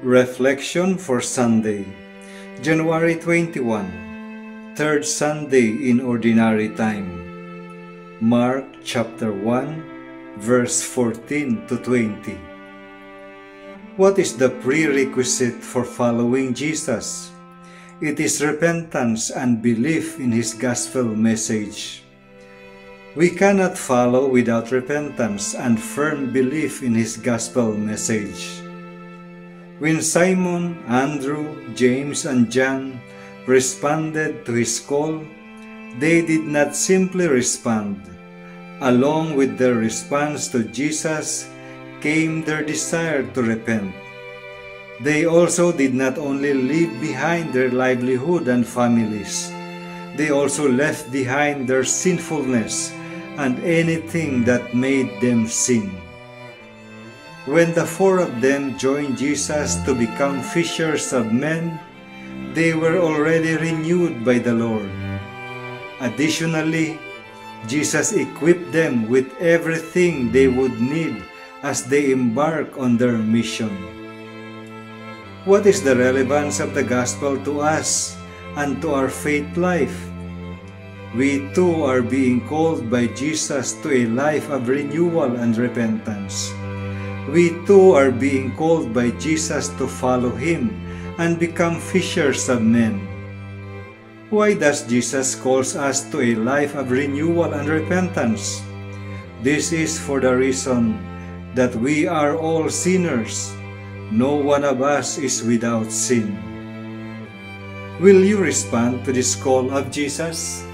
Reflection for Sunday, January 21, third Sunday in Ordinary Time. Mark chapter 1, verse 14 to 20. What is the prerequisite for following Jesus? It is repentance and belief in His gospel message. We cannot follow without repentance and firm belief in His gospel message. When Simon, Andrew, James, and John responded to his call, they did not simply respond. Along with their response to Jesus came their desire to repent. They also did not only leave behind their livelihood and families, they also left behind their sinfulness and anything that made them sin. When the four of them joined Jesus to become fishers of men, they were already renewed by the Lord. Additionally, Jesus equipped them with everything they would need as they embark on their mission. What is the relevance of the gospel to us and to our faith life? We too are being called by Jesus to a life of renewal and repentance we too are being called by Jesus to follow Him and become fishers of men. Why does Jesus calls us to a life of renewal and repentance? This is for the reason that we are all sinners. No one of us is without sin. Will you respond to this call of Jesus?